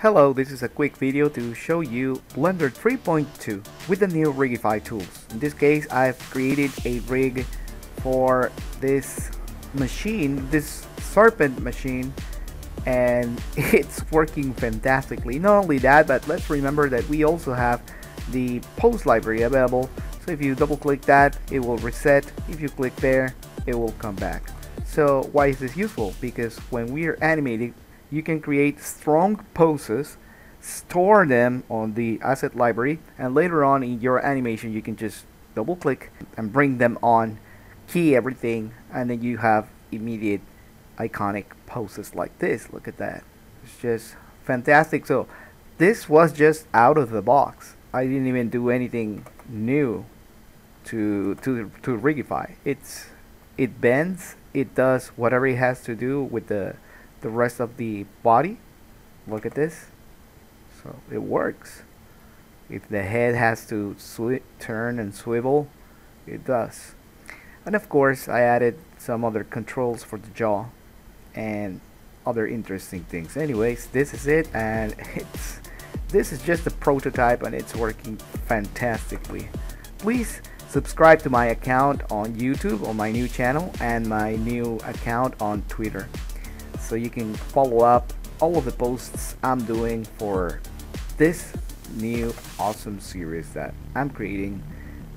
Hello, this is a quick video to show you Blender 3.2 with the new Rigify tools. In this case, I've created a rig for this machine, this serpent machine, and it's working fantastically. Not only that, but let's remember that we also have the pose library available. So if you double click that, it will reset. If you click there, it will come back. So why is this useful? Because when we are animating you can create strong poses store them on the asset library and later on in your animation you can just double click and bring them on key everything and then you have immediate iconic poses like this. Look at that. It's just fantastic. So this was just out of the box. I didn't even do anything new to to to rigify it's it bends it does whatever it has to do with the the rest of the body. Look at this. So it works. If the head has to turn and swivel it does. And of course I added some other controls for the jaw and other interesting things. Anyways this is it and it's this is just a prototype and it's working fantastically. Please subscribe to my account on YouTube on my new channel and my new account on Twitter so you can follow up all of the posts I'm doing for this new awesome series that I'm creating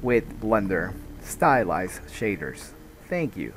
with Blender stylized shaders. Thank you.